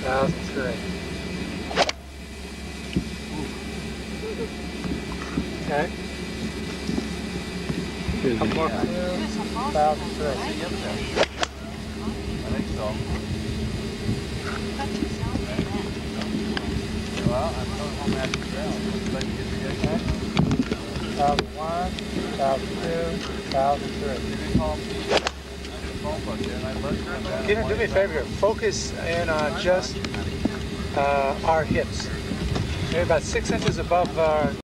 2003. Okay. Come on. 2003. I think so. Well, I'm going home after the ground. But you get the 2001, 2002, 2003. Peter, do me a favor. Focus in on just uh, our hips. Maybe about six inches above our